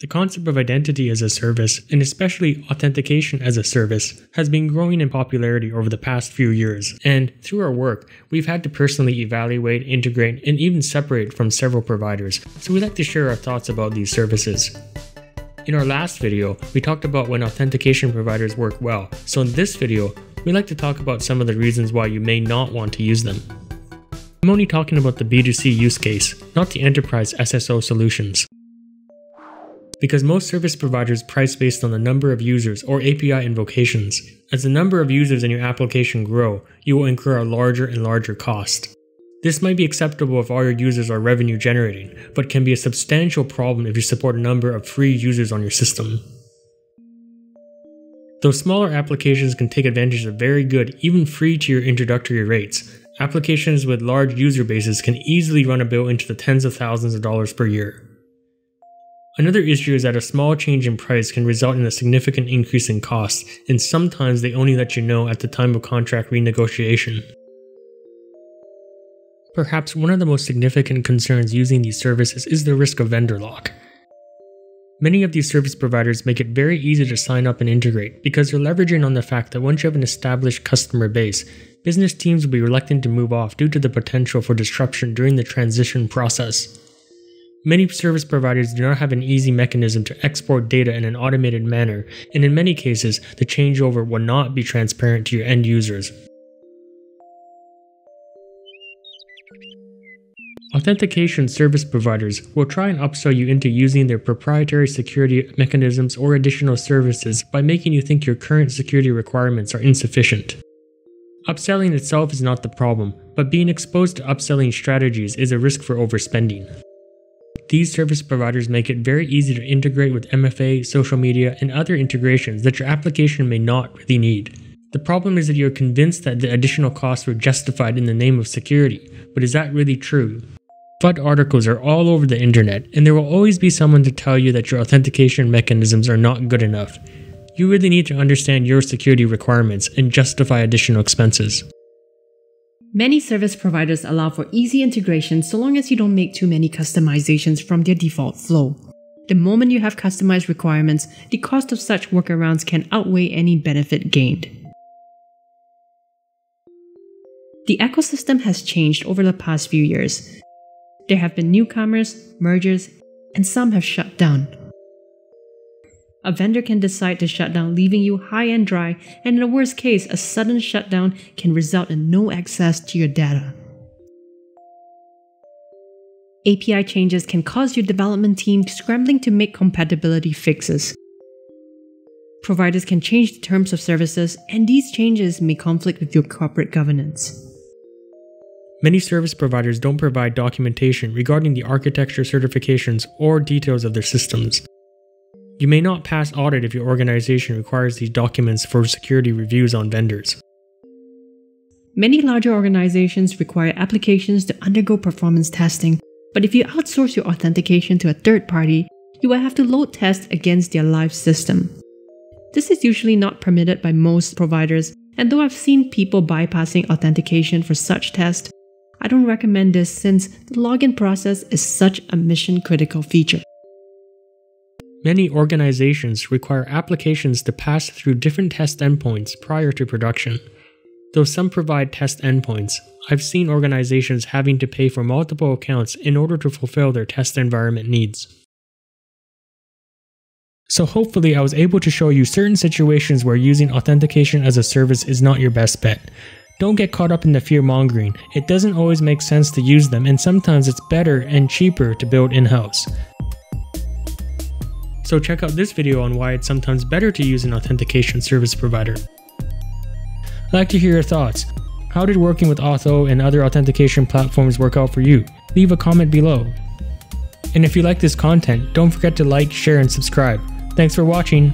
The concept of identity as a service, and especially authentication as a service, has been growing in popularity over the past few years, and through our work, we've had to personally evaluate, integrate, and even separate from several providers, so we'd like to share our thoughts about these services. In our last video, we talked about when authentication providers work well, so in this video, we'd like to talk about some of the reasons why you may not want to use them. I'm only talking about the B2C use case, not the enterprise SSO solutions because most service providers price based on the number of users or API invocations. As the number of users in your application grow, you will incur a larger and larger cost. This might be acceptable if all your users are revenue generating, but can be a substantial problem if you support a number of free users on your system. Though smaller applications can take advantage of very good, even free tier introductory rates, applications with large user bases can easily run a bill into the tens of thousands of dollars per year. Another issue is that a small change in price can result in a significant increase in costs, and sometimes they only let you know at the time of contract renegotiation. Perhaps one of the most significant concerns using these services is the risk of vendor lock. Many of these service providers make it very easy to sign up and integrate because they're leveraging on the fact that once you have an established customer base, business teams will be reluctant to move off due to the potential for disruption during the transition process. Many service providers do not have an easy mechanism to export data in an automated manner, and in many cases, the changeover will not be transparent to your end users. Authentication service providers will try and upsell you into using their proprietary security mechanisms or additional services by making you think your current security requirements are insufficient. Upselling itself is not the problem, but being exposed to upselling strategies is a risk for overspending. These service providers make it very easy to integrate with MFA, social media, and other integrations that your application may not really need. The problem is that you're convinced that the additional costs were justified in the name of security, but is that really true? FUD articles are all over the internet, and there will always be someone to tell you that your authentication mechanisms are not good enough. You really need to understand your security requirements and justify additional expenses. Many service providers allow for easy integration so long as you don't make too many customizations from their default flow. The moment you have customized requirements, the cost of such workarounds can outweigh any benefit gained. The ecosystem has changed over the past few years. There have been newcomers, mergers, and some have shut down. A vendor can decide to shut down, leaving you high and dry, and in the worst case, a sudden shutdown can result in no access to your data. API changes can cause your development team scrambling to make compatibility fixes. Providers can change the terms of services, and these changes may conflict with your corporate governance. Many service providers don't provide documentation regarding the architecture certifications or details of their systems. You may not pass audit if your organization requires these documents for security reviews on vendors. Many larger organizations require applications to undergo performance testing, but if you outsource your authentication to a third party, you will have to load tests against their live system. This is usually not permitted by most providers, and though I've seen people bypassing authentication for such tests, I don't recommend this since the login process is such a mission critical feature. Many organizations require applications to pass through different test endpoints prior to production. Though some provide test endpoints, I've seen organizations having to pay for multiple accounts in order to fulfill their test environment needs. So hopefully I was able to show you certain situations where using authentication as a service is not your best bet. Don't get caught up in the fear mongering. It doesn't always make sense to use them and sometimes it's better and cheaper to build in-house. So check out this video on why it's sometimes better to use an authentication service provider. I'd like to hear your thoughts. How did working with Auth0 and other authentication platforms work out for you? Leave a comment below. And if you like this content, don't forget to like, share, and subscribe. Thanks for watching.